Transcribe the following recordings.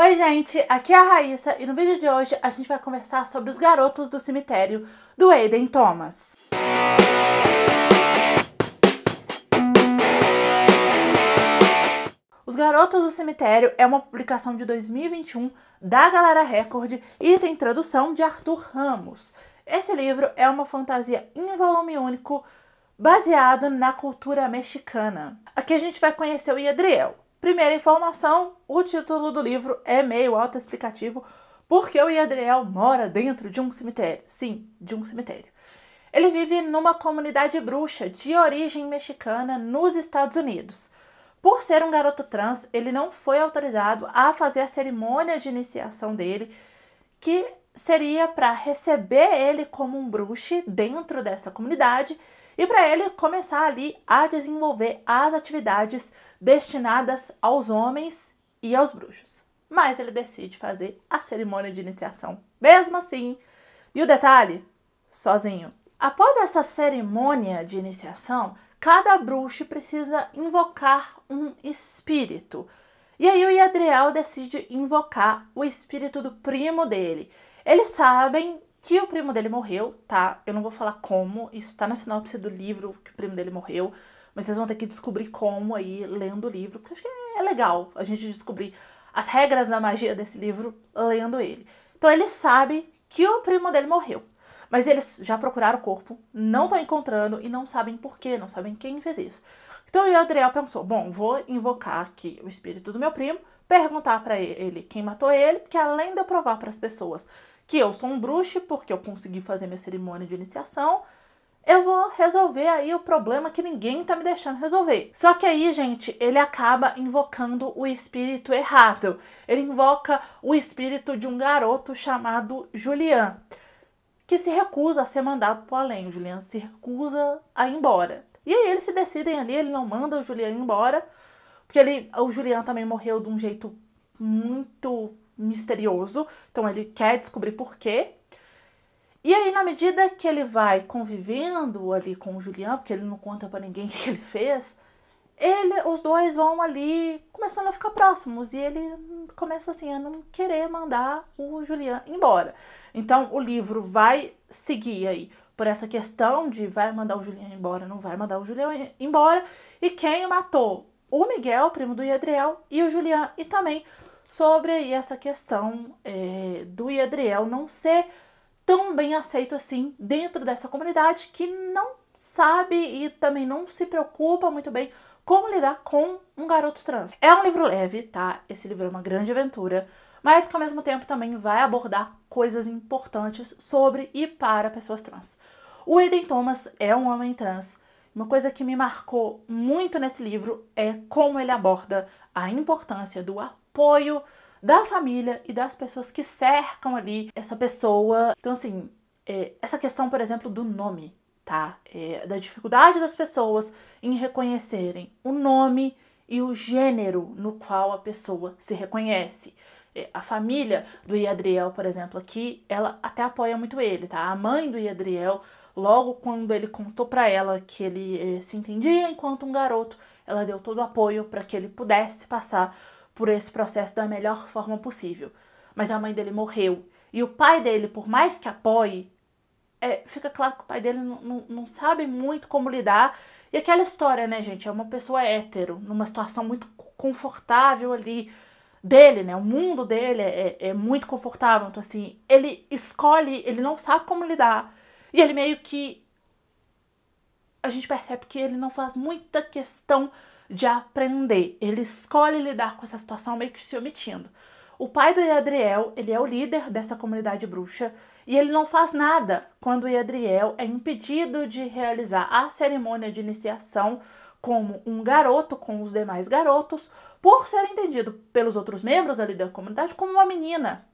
Oi, gente, aqui é a Raíssa e no vídeo de hoje a gente vai conversar sobre os garotos do cemitério do Aiden Thomas. Os Garotos do Cemitério é uma publicação de 2021 da Galera Record e tem tradução de Arthur Ramos. Esse livro é uma fantasia em volume único baseado na cultura mexicana. Aqui a gente vai conhecer o Iadriel, Primeira informação: o título do livro é meio autoexplicativo, porque o Yadriel mora dentro de um cemitério. Sim, de um cemitério. Ele vive numa comunidade bruxa de origem mexicana nos Estados Unidos. Por ser um garoto trans, ele não foi autorizado a fazer a cerimônia de iniciação dele, que seria para receber ele como um bruxo dentro dessa comunidade e para ele começar ali a desenvolver as atividades destinadas aos homens e aos bruxos. Mas ele decide fazer a cerimônia de iniciação, mesmo assim. E o detalhe? Sozinho. Após essa cerimônia de iniciação, cada bruxo precisa invocar um espírito. E aí o Yadriel decide invocar o espírito do primo dele. Eles sabem que o primo dele morreu, tá? Eu não vou falar como, isso tá na sinopse do livro que o primo dele morreu. Mas vocês vão ter que descobrir como aí, lendo o livro, porque acho que é legal a gente descobrir as regras da magia desse livro lendo ele. Então ele sabe que o primo dele morreu. Mas eles já procuraram o corpo, não estão encontrando e não sabem por quê, não sabem quem fez isso. Então o Adriel pensou: bom, vou invocar aqui o espírito do meu primo, perguntar para ele quem matou ele, porque além de eu provar para as pessoas que eu sou um bruxo, porque eu consegui fazer minha cerimônia de iniciação, eu vou resolver aí o problema que ninguém tá me deixando resolver. Só que aí, gente, ele acaba invocando o espírito errado. Ele invoca o espírito de um garoto chamado Julian, que se recusa a ser mandado pro além. O Julian se recusa a ir embora. E aí eles se decidem ali, ele não manda o Julian embora, porque ele, o Julian também morreu de um jeito muito misterioso, então ele quer descobrir por quê. E aí, na medida que ele vai convivendo ali com o Julian, porque ele não conta para ninguém o que ele fez, ele, os dois vão ali começando a ficar próximos e ele começa assim a não querer mandar o Julian embora. Então o livro vai seguir aí por essa questão de vai mandar o Julian embora, não vai mandar o Julian embora, e quem matou o Miguel, primo do Iadriel, e o Julian, e também sobre aí essa questão é, do Iadriel não ser tão bem aceito assim dentro dessa comunidade que não sabe e também não se preocupa muito bem como lidar com um garoto trans. É um livro leve, tá? Esse livro é uma grande aventura, mas que ao mesmo tempo também vai abordar coisas importantes sobre e para pessoas trans. O Eden Thomas é um homem trans. Uma coisa que me marcou muito nesse livro é como ele aborda a importância do apoio da família e das pessoas que cercam ali essa pessoa. Então, assim, é, essa questão, por exemplo, do nome, tá? É, da dificuldade das pessoas em reconhecerem o nome e o gênero no qual a pessoa se reconhece. É, a família do Iadriel, por exemplo, aqui, ela até apoia muito ele, tá? A mãe do Iadriel, logo quando ele contou para ela que ele é, se entendia enquanto um garoto, ela deu todo o apoio para que ele pudesse passar por esse processo da melhor forma possível. Mas a mãe dele morreu. E o pai dele, por mais que apoie, é, fica claro que o pai dele não, sabe muito como lidar. E aquela história, né, gente? É uma pessoa hétero, numa situação muito confortável ali dele, né? O mundo dele é, é, muito confortável. Então, assim, ele escolhe, ele não sabe como lidar. E ele meio que. A gente percebe que ele não faz muita questão de aprender. Ele escolhe lidar com essa situação meio que se omitindo. O pai do Iadriel, ele é o líder dessa comunidade bruxa e ele não faz nada quando Iadriel é impedido de realizar a cerimônia de iniciação como um garoto com os demais garotos, por ser entendido pelos outros membros ali da comunidade como uma menina,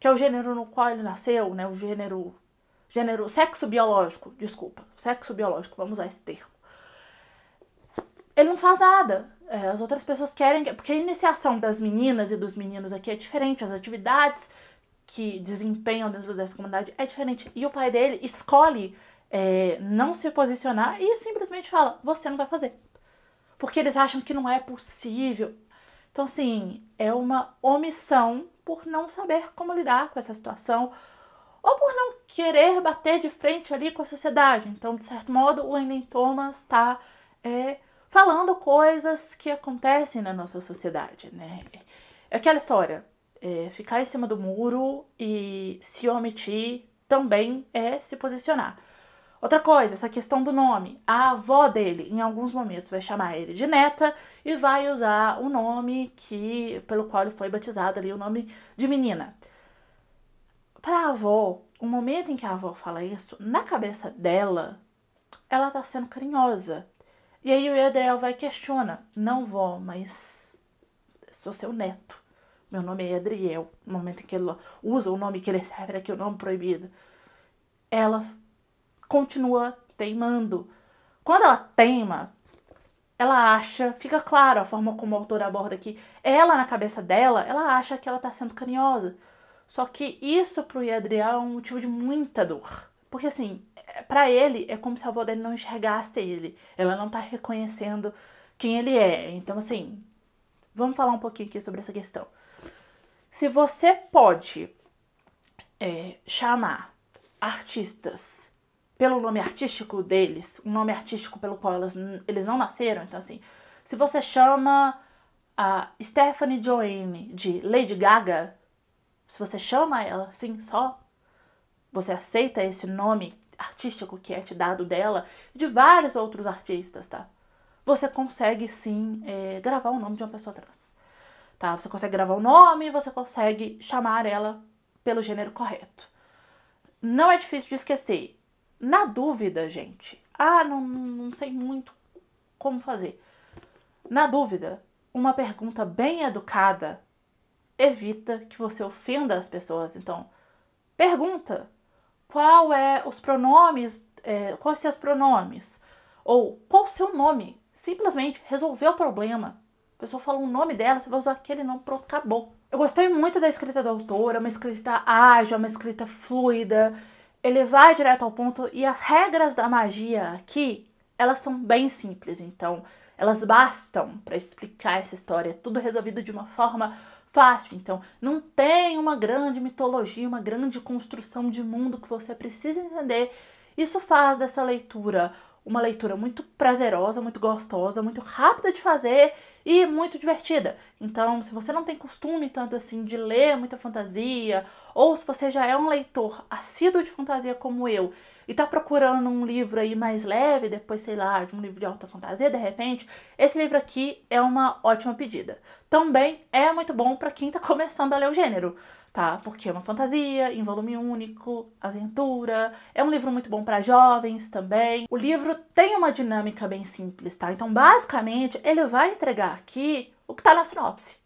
que é o gênero no qual ele nasceu, né, o gênero gênero sexo biológico, desculpa, sexo biológico, vamos usar esse termo ele não faz nada. É, as outras pessoas querem. Porque a iniciação das meninas e dos meninos aqui é diferente, as atividades que desempenham dentro dessa comunidade é diferente. E o pai dele escolhe é, não se posicionar e simplesmente fala: você não vai fazer. Porque eles acham que não é possível. Então, assim, é uma omissão por não saber como lidar com essa situação ou por não querer bater de frente ali com a sociedade. Então, de certo modo, o Enden Thomas está é, falando coisas que acontecem na nossa sociedade, né? É aquela história, é, ficar em cima do muro e se omitir também é se posicionar. Outra coisa, essa questão do nome. A avó dele, em alguns momentos, vai chamar ele de neta e vai usar o nome que pelo qual ele foi batizado ali, o nome de menina. Para a avó, o momento em que a avó fala isso, na cabeça dela, ela tá sendo carinhosa. E aí o Edriel vai e questiona: Não, vó, mas sou seu neto. Meu nome é Adriel. No momento em que ele usa o nome que ele serve aqui, o nome proibido. Ela continua teimando. Quando ela teima, ela acha, fica claro a forma como o autor aborda aqui, ela na cabeça dela, ela acha que ela tá sendo carinhosa. Só que isso pro Adriel é um motivo de muita dor. Porque assim, para ele é como se a avó dele não enxergasse ele. Ela não tá reconhecendo quem ele é. Então assim, vamos falar um pouquinho aqui sobre essa questão. Se você pode é, chamar artistas pelo nome artístico deles, um nome artístico pelo qual elas, eles não nasceram, então assim, se você chama a Stephanie Joanne de Lady Gaga, se você chama ela assim só, você aceita esse nome artístico que é te dado dela, de vários outros artistas, tá? Você consegue sim é, gravar o nome de uma pessoa trans, tá? Você consegue gravar o nome, você consegue chamar ela pelo gênero correto. Não é difícil de esquecer. Na dúvida, gente, ah, não, não sei muito como fazer. Na dúvida, uma pergunta bem educada evita que você ofenda as pessoas. Então, pergunta qual é os pronomes, é, quais os pronomes, ou qual o seu nome. Simplesmente resolver o problema. A pessoa fala o nome dela, você vai usar aquele nome, pronto, acabou. Eu gostei muito da escrita do autor, é uma escrita ágil, uma escrita fluida. Ele vai direto ao ponto e as regras da magia aqui, elas são bem simples, então elas bastam para explicar essa história, tudo resolvido de uma forma fácil. Então, não tem uma grande mitologia, uma grande construção de mundo que você precisa entender. Isso faz dessa leitura uma leitura muito prazerosa, muito gostosa, muito rápida de fazer e muito divertida. Então, se você não tem costume tanto assim de ler muita fantasia, ou se você já é um leitor assíduo de fantasia como eu e tá procurando um livro aí mais leve, depois, sei lá, de um livro de alta fantasia, de repente, esse livro aqui é uma ótima pedida. Também é muito bom para quem tá começando a ler o gênero, tá? Porque é uma fantasia, em volume único, aventura, é um livro muito bom para jovens também. O livro tem uma dinâmica bem simples, tá? Então, basicamente, ele vai entregar aqui o que tá na sinopse.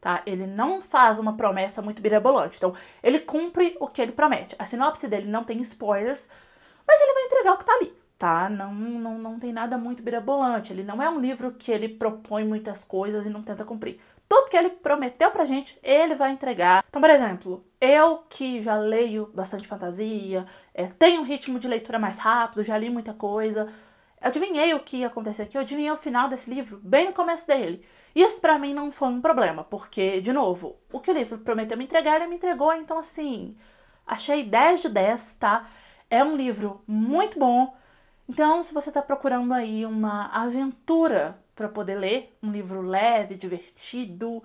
Tá? Ele não faz uma promessa muito birabolante. Então, ele cumpre o que ele promete. A sinopse dele não tem spoilers, entregar o que tá ali, tá? Não, não, não tem nada muito birabolante. Ele não é um livro que ele propõe muitas coisas e não tenta cumprir. Tudo que ele prometeu pra gente, ele vai entregar. Então, por exemplo, eu que já leio bastante fantasia, é, tenho um ritmo de leitura mais rápido, já li muita coisa. Adivinhei o que ia acontecer aqui, eu adivinhei o final desse livro, bem no começo dele. Isso para mim não foi um problema, porque, de novo, o que o livro prometeu me entregar, ele me entregou, então assim, achei 10 de 10, tá? É um livro muito bom. Então, se você está procurando aí uma aventura para poder ler, um livro leve, divertido,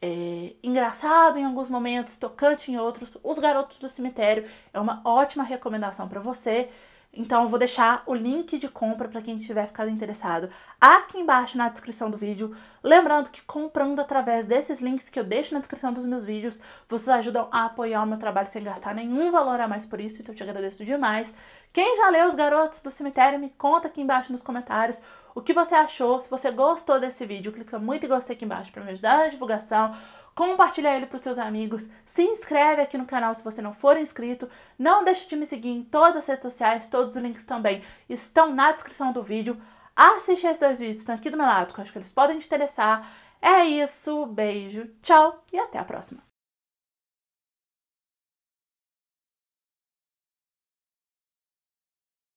é, engraçado em alguns momentos, tocante em outros, Os Garotos do Cemitério é uma ótima recomendação para você. Então, eu vou deixar o link de compra para quem tiver ficado interessado aqui embaixo na descrição do vídeo. Lembrando que comprando através desses links que eu deixo na descrição dos meus vídeos, vocês ajudam a apoiar o meu trabalho sem gastar nenhum valor a mais por isso, então eu te agradeço demais. Quem já leu Os Garotos do Cemitério, me conta aqui embaixo nos comentários o que você achou. Se você gostou desse vídeo, clica muito em gostei aqui embaixo para me ajudar na divulgação compartilha ele para os seus amigos, se inscreve aqui no canal se você não for inscrito, não deixe de me seguir em todas as redes sociais, todos os links também estão na descrição do vídeo. Assiste esses dois vídeos, estão aqui do meu lado, que eu acho que eles podem te interessar. É isso, beijo, tchau e até a próxima.